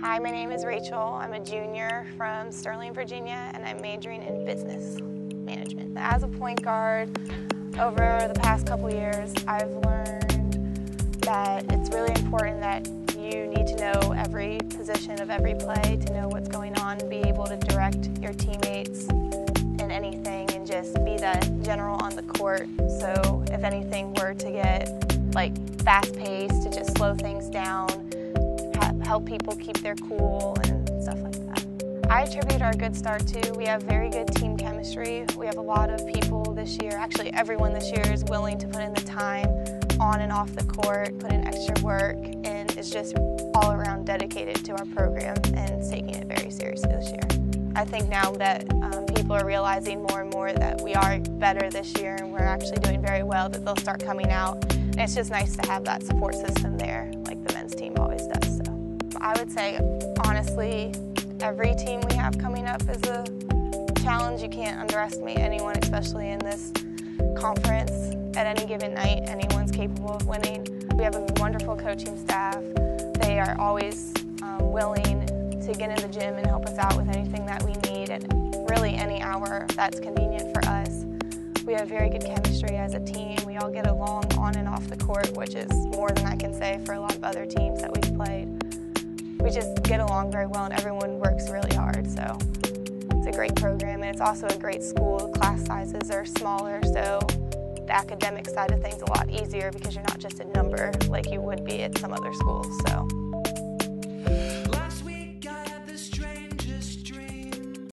Hi, my name is Rachael. I'm a junior from Sterling, Virginia, and I'm majoring in business management. As a point guard, over the past couple years, I've learned that it's really important that you need to know every position of every play to know what's going on, be able to direct your teammates in anything, and just be the general on the court. So if anything were to get like fast paced, to just slow things down, help people keep their cool and stuff like that. I attribute our good start to we have very good team chemistry. We have a lot of people this year, actually everyone this year is willing to put in the time on and off the court, put in extra work, and is just all around dedicated to our program and taking it very seriously this year. I think now that um, people are realizing more and more that we are better this year and we're actually doing very well, that they'll start coming out. And it's just nice to have that support system there, would say, honestly, every team we have coming up is a challenge. You can't underestimate anyone, especially in this conference. At any given night, anyone's capable of winning. We have a wonderful coaching staff. They are always um, willing to get in the gym and help us out with anything that we need at really any hour that's convenient for us. We have very good chemistry as a team. We all get along on and off the court, which is more than I can say for a lot we just get along very well and everyone works really hard. So it's a great program and it's also a great school. The class sizes are smaller, so the academic side of things a lot easier because you're not just a number like you would be at some other schools. So.